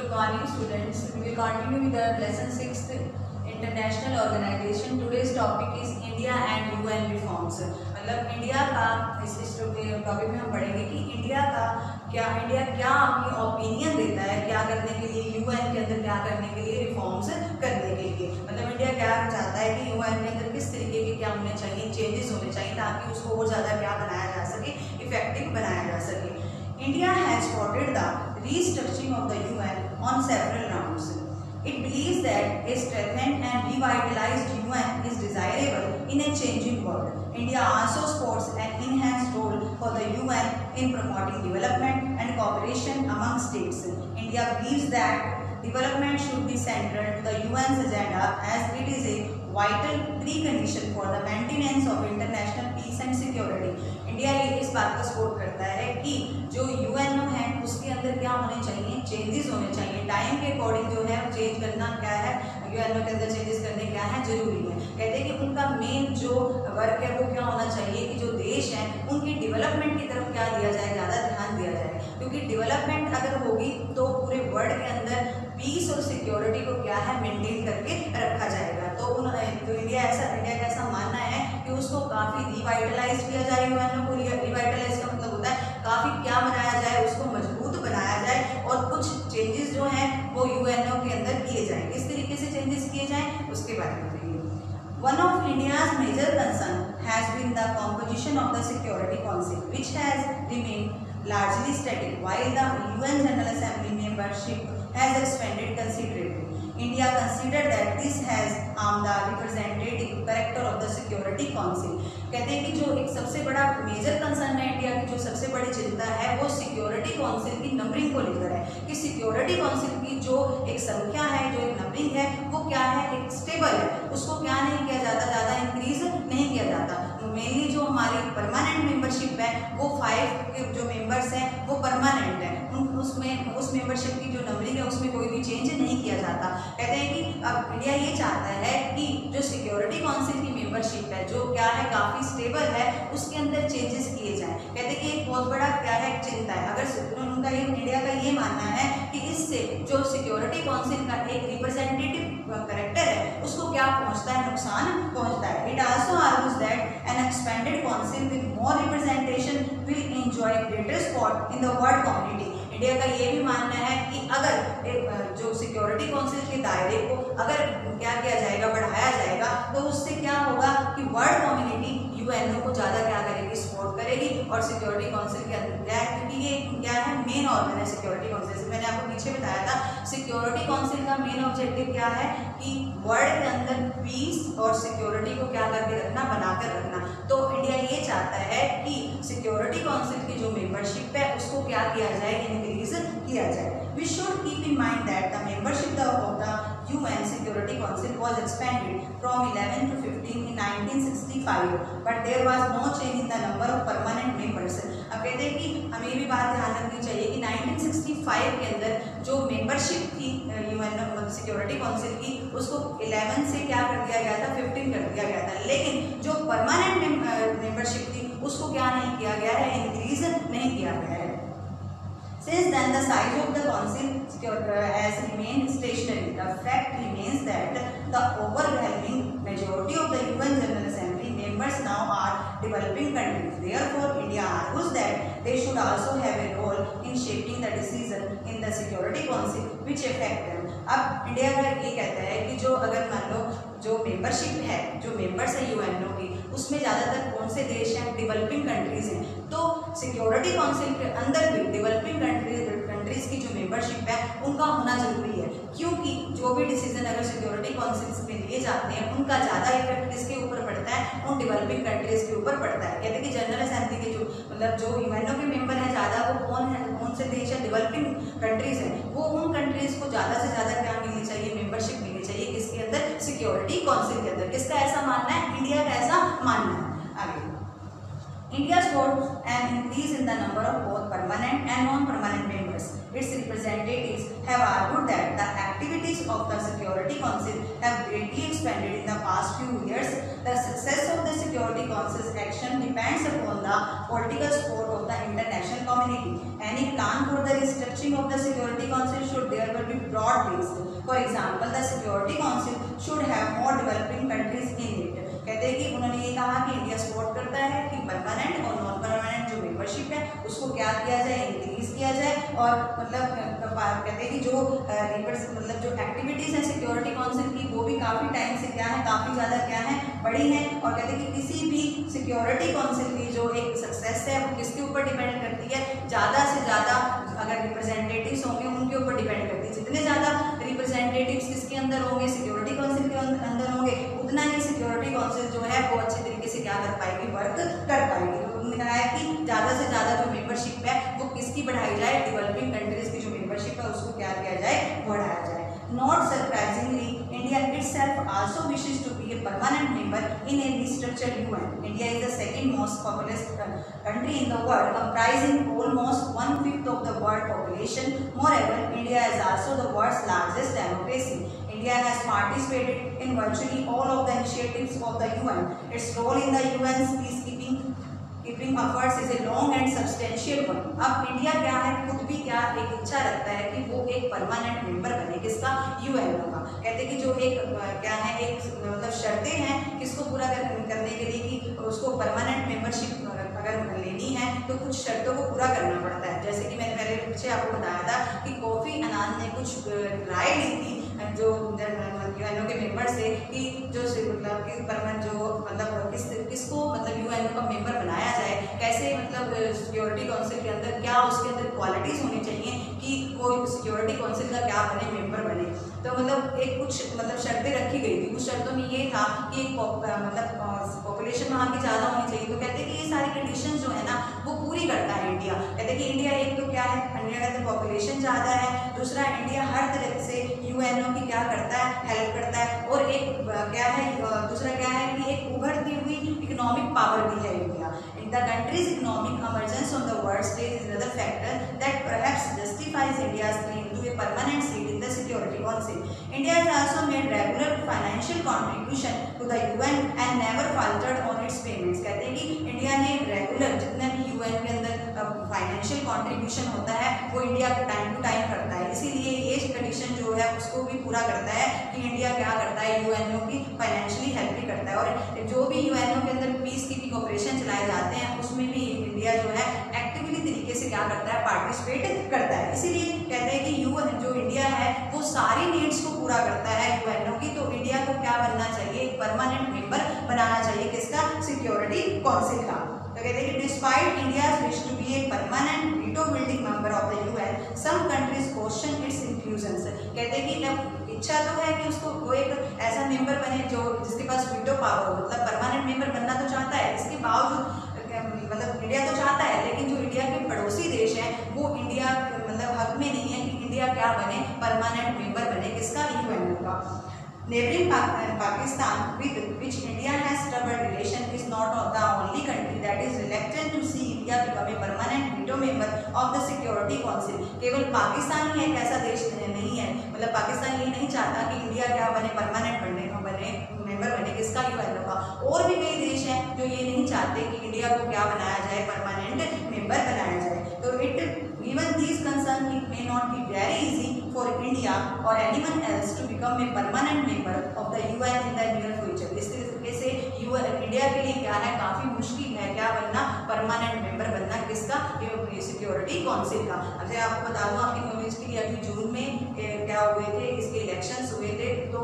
Good morning students. We will continue with the lesson 6th international organization. Today's topic is India and UN reforms. मतलब India का, इस topic में हम पढ़ेंगे कि इंडिया का क्या इंडिया क्या अपनी ओपिनियन देता है, क्या करने के लिए यूएन के अंदर क्या करने के लिए रिफॉर्म्स करने के लिए मतलब इंडिया क्या चाहता है कि यूएन के अंदर किस तरीके के क्या होने चाहिए चेंजेस होने चाहिए ताकि उसको और ज़्यादा क्या बनाया जा सके इफ़ेक्टिव बनाया जा सके India has supported the restructuring of the UN that a strengthened and revitalized UN is desirable in a changing world. India also sports an enhanced role for the UN in promoting development and cooperation among states. India believes that development should be central to the UN's agenda as it is a vital precondition for the maintenance of international peace and security. India ये इस बात का support करता है कि जो UNO है, उसके अंदर क्या होने चाहिए? चेंजेस होने चाहिए। टाइम के अकॉर्डिंग जो है चेंज करना क्या है? यूएनओ के अंदर चेंजेस करने क्या है? ज़रूरी है। कहते हैं कि उनका मेन जो वर्क है, वो क्या होना चाहिए कि जो देश है, उनकी डेवलपमेंट की तरफ़ क्या दिया जाए? ज़्यादा ध्यान दिया जाए। क्योंकि डेवलपमेंट अगर होगी तो पूरे वर्ल्ड के अंदर पीस और सिक्योरिटी को क्या है मेंटेन करके रखा जाएगा। तो तो इंडिया ऐसा इंडिया का ऐसा मानना है कि उसको काफ़ी रिवाइटलाइज किया जाए यूएनओ को रिवाइटलाइज का मतलब होता है काफ़ी क्या बनाया जाए उसको मज़बूत बनाया जाए और कुछ चेंजेस जो हैं वो यूएनओ के अंदर किए जाए। किस तरीके से चेंजेस किए जाए उसके बारे में One of India's major concern has been the composition of the Security Council, which has remained largely static while the UN General Assembly membership has expanded considerably. India considered that this has harmed the representative character of the Security Council. कहते हैं कि जो एक सबसे बड़ा major concern है India की, जो सबसे बड़ी चिंता है, वो सिक्योरिटी काउंसिल की नंबरिंग को लेकर है कि सिक्योरिटी काउंसिल की जो एक संख्या है, जो एक नंबरिंग है, वो क्या है एक स्टेबल है उसको क्या नहीं किया जाता, ज़्यादा इंक्रीज नहीं किया जाता मेनली जो हमारी परमानेंट मेंबरशिप है, वो फाइव के जो मेंबर्स हैं, वो परमानेंट है। उन, उसमें, उस मेंबरशिप की जो नंबरिंग है, उसमें कोई भी चेंज नहीं किया जाता। कहते हैं कि अब इंडिया ये चाहता है कि जो सिक्योरिटी काउंसिल की मेंबरशिप है, जो क्या है, काफ़ी स्टेबल है, उसके अंदर चेंजेस किए जाएँ। कहते हैं कि एक बहुत बड़ा क्या है चिंता है। अगर उनका ये इंडिया का ये मानना है कि इससे जो सिक्योरिटी काउंसिल का एक रिप्रेजेंटेटिव करेक्टर है, उसको क्या पहुँचता है, नुकसान पहुँचता है। It also argues that an expanded council with more representation will enjoy greater spot in the world community India का ये भी मानना है कि अगर जो सिक्योरिटी काउंसिल के दायरे को अगर क्या किया जाएगा, बढ़ाया जाएगा तो उससे क्या होगा कि वर्ल्ड कम्युनिटी यूएनओ को ज़्यादा क्या करेगी? करेगी और सिक्योरिटी काउंसिल के अंदर। क्या क्योंकि ये क्या है? मेन ऑर्गन है सिक्योरिटी काउंसिल से। मैंने आपको पीछे बताया था सिक्योरिटी काउंसिल का मेन ऑब्जेक्टिव क्या है? कि वर्ल्ड के अंदर पीस और सिक्योरिटी को क्या करके रखना, बनाकर रखना। तो इंडिया ये चाहता है कि सिक्योरिटी काउंसिल की जो मेंबरशिप है, उसको क्या किया जाए? इंक्रीज किया जाए। We should keep in mind that the membership of the UN Security Council was expanded from 11 to 15 in 1965, but there was no change in the number of permanent members. अब कहते हैं कि हमें भी बात ध्यान रखनी चाहिए कि 1965 के अंदर जो मेंबरशिप थी यूएन सिक्योरिटी काउंसिल की उसको 11 से क्या कर दिया गया था? 15 कर दिया गया था। लेकिन जो परमानेंट मेंबरशिप थी उसको क्या नहीं किया गया है? इंक्रीज नहीं किया गया है। Since then, the size of the council uh, has remained stationary. The fact remains that the overwhelming majority of the UN General Assembly members now are developing countries. Therefore, India argues that they should also have a role in shaping the decision in the Security Council which affect them. अब India का ये कहता है कि जो अगर मान लो जो मेंबरशिप है जो मेंबर्स है यूएनओ की उसमें ज़्यादातर कौन से देश हैं डेवलपिंग कंट्रीज़ हैं तो सिक्योरिटी काउंसिल के अंदर भी डेवलपिंग कंट्रीज़ कंट्रीज़ की जो मेंबरशिप है, उनका होना ज़रूरी है। क्योंकि जो भी डिसीज़न अगर सिक्योरिटी काउंसिल में लिए जाते हैं, उनका ज़्यादा इफ़ेक्ट किसके ऊपर पड़ता है? उन डेवलपिंग कंट्रीज़ के ऊपर पड़ता है। कहते हैं कि जनरल असेंबली के जो मतलब जो यूएनओ के मेंबर हैं ज़्यादा, वो कौन है? कौन से देश है? डेवलपिंग कंट्रीज़ हैं। वो उन कंट्रीज़ को ज़्यादा से ज़्यादा क्या मिलनी चाहिए? मेंबरशिप मिलनी चाहिए किसके अंदर? सिक्योरिटी काउंसिल के अंदर। किसका ऐसा मानना है? इंडिया का ऐसा मानना है। आगे। India scored an increase in the number of both permanent and non-permanent members. Its representatives have argued that the activities of the Security Council have greatly expanded in the past few years. Success of the security council action depends upon the political support of the international community any plan for the restructuring of the security council should there will be broad based for example the security council should have more developing countries in कहते हैं कि उन्होंने ये कहा कि India support करता है, कि परमानेंट और नॉन परमानेंट जो मेंबरशिप है, उसको क्या किया जाए? किया जाए और मतलब कहते हैं कि जो रिवर्स मतलब जो एक्टिविटीज़ हैं सिक्योरिटी काउंसिल की, वो भी काफ़ी टाइम से क्या है, काफ़ी ज़्यादा क्या है, बड़ी है और कहते हैं कि किसी भी सिक्योरिटी काउंसिल की जो एक सक्सेस है, वो किसके ऊपर डिपेंड करती है? ज़्यादा से ज़्यादा अगर रिप्रेजेंटेटिव्स होंगे, उनके ऊपर डिपेंड करती है। जितने ज़्यादा रिप्रेजेंटेटिव्स किसके अंदर होंगे सिक्योरिटी काउंसिल के अंदर होंगे, उतना ही सिक्योरिटी काउंसिल जो है, वो अच्छे तरीके से क्या कर पाएगी वर्क कर पाएगी। तो उन्होंने कहा है कि ज़्यादा से ज़्यादा जो मेंबरशिप है किसकी बढ़ाई जाए डेवलपिंग कंट्रीज़ की जो मेंबरशिप है उसको क्या किया जाए बढ़ाया जाए Not surprisingly, India itself also wishes to be a permanent member in a restructured UN. India is the second most populous country in the world, comprising almost one-fifth of the world population. Moreover, India is also the world's largest democracy. India has participated in virtually all of the initiatives of the UN. Its role in the UN's peacekeeping keeping efforts is a long and substantial one अब India क्या है? खुद भी क्या एक इच्छा रखता है कि वो एक परमानेंट मेंबर बने किसका? यूएनओ का। कहते कि जो एक क्या है एक मतलब शर्तें हैं किसको पूरा कर, करने के लिए कि उसको परमानेंट मेंबरशिप अगर लेनी है तो कुछ शर्तों को पूरा करना पड़ता है। जैसे कि मैंने पहले पीछे आपको बताया था कि कॉफ़ी अनाज ने कुछ राय ली थी जो यूएनओ के मेंबर थे, कि जो मतलब कि परमानेंट जो मतलब किस, किसको मतलब यूएनओ का मेंबर बनाया जाए, कैसे मतलब सिक्योरिटी काउंसिल के अंदर क्या उसके अंदर क्वालिटीज़ होनी चाहिए कि कोई सिक्योरिटी काउंसिल का क्या बने मेंबर बने। तो मतलब एक कुछ मतलब शर्तें रखी गई थी। उस शर्तों में ये था कि एक मतलब पॉपुलेशन वहाँ की ज़्यादा होनी चाहिए। तो कहते हैं कि ये सारी कंडीशन जो है ना, वो पूरी करता है इंडिया कहते हैं कि इंडिया एक तो क्या है इंडिया कहते हैं पॉपुलेशन ज़्यादा है। दूसरा इंडिया हर तरह से यूएनओ की क्या करता है हेल्प करता है। और एक क्या है दूसरा क्या है कि एक उभरती हुई इकोनॉमिक पावर भी है India in the countries economic emergence on the world stage is other factor that perhaps justifies India permanent seat in the security council India is also made regular financial contribution to the U N and never faltered on its payments कहते हैं कि India ने regular जितने भी you N के अंदर financial contribution होता है, वो इंडिया टाइम टू टाइम करता है। इसीलिए ये कंडीशन जो है, उसको भी पूरा करता है कि इंडिया क्या करता है यूएनओ की फाइनेंशियली हेल्प भी करता है। और जो भी यूएनओ के अंदर पीस कीपिंग ऑपरेशन चलाए जाते हैं, उसमें भी इंडिया जो है एक्टिवली तरीके से क्या करता है पार्टिसिपेट करता है। इसीलिए कहते हैं कि यू जो इंडिया है, वो सारी नीड्स को पूरा करता है यूएनओ की। तो इंडिया को क्या बनना चाहिए? परमानेंट मेंबर बनाना चाहिए किसका? सिक्योरिटी काउंसिल का। कहते हैं despite India wish to be a permanent veto building member of the UN some countries question its inclusion कहते हैं कि इच्छा तो है कि उसको वो एक ऐसा मेंबर बने जो जिसके पास वीटो पावर हो। मतलब परमानेंट मेंबर बनना तो चाहता है, इसके बावजूद मतलब इंडिया तो चाहता है, लेकिन जो इंडिया के पड़ोसी देश हैं, वो इंडिया मतलब हक में नहीं है कि इंडिया क्या बने परमानेंट मेंबर बने, किसका यूएन का Neighboring Pakistan, with which India has troubled relation, is not the only country that is reluctant to see India become a permanent veto member of the Security Council. केवल पाकिस्तान ही एक ऐसा देश नहीं है मतलब पाकिस्तान ये नहीं चाहता कि इंडिया क्या बने परमानेंट बने बने मेंबर बने किसका यूएनओ का और भी कई देश हैं जो ये नहीं चाहते कि इंडिया को क्या बनाया जाए परमानेंट मेंबर बनाया जाए तो given these concerns it may not be very easy for India or anyone else to become a permanent member of the UN in the near future. इस तरीके से इंडिया के लिए क्या है? काफ़ी मुश्किल है क्या बनना? परमानेंट मेंबर बनना किसका? सिक्योरिटी काउंसिल का। अब आपको बता दूँ आपकी नॉलेज के लिए अभी जून में क्या हुए थे? इसके इलेक्शंस हुए थे तो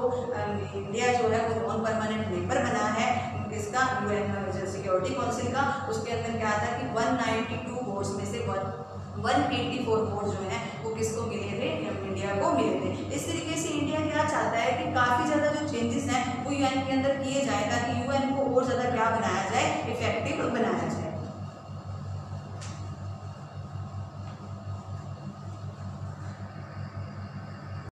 इंडिया जो है, वो नॉन परमानेंट मेंबर बना है? किसका? यूएन सिक्योरिटी काउंसिल का। उसके अंदर क्या था कि 192 वोट्स में से 184 वोट जो है, वो किसको मिले थे? इंडिया को मिले थे। इस तरीके से इंडिया क्या चाहता है कि काफ़ी ज़्यादा जो चेंजेस हैं, वो यूएन के अंदर किए जाए, ताकि यूएन को और ज़्यादा क्या बनाया जाए इफ़ेक्टिव बनाया जाए।